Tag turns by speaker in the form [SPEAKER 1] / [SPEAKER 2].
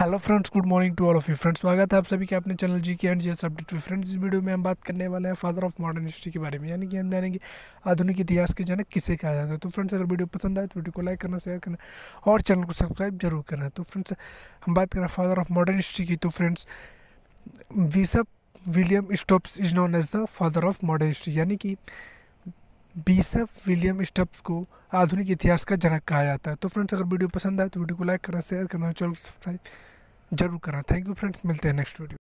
[SPEAKER 1] Hello friends good morning to all of you friends स्वागत है आप सभी के अपने channel G K and G S update में फ्रेंड्स इस वीडियो में हम बात करने वाले हैं फादर ऑफ़ मॉडर्न हिस्ट्री के बारे में। यानी कि हम जानेंगे आधुनिक इतिहास के जनक किसे कहा जाता है। तो फ्रेंड्स अगर वीडियो पसंद आए तो वीडियो को लाइक करना शेयर करना और चैनल को सब्सक्राइब ज़रूर करना। तो फ्रेंड्स हम बात करें फादर ऑफ़ मॉडर्न हिस्ट्री की। तो friends bishop William Stubbs is known as the father of modern history यानी कि बीसप विलियम स्टप्स को आधुनिक इतिहास का जनक कहा जाता है। तो फ्रेंड्स अगर वीडियो पसंद आए तो वीडियो को लाइक करना शेयर करना चैनल सब्सक्राइब ज़रूर करना। थैंक यू फ्रेंड्स मिलते हैं नेक्स्ट वीडियो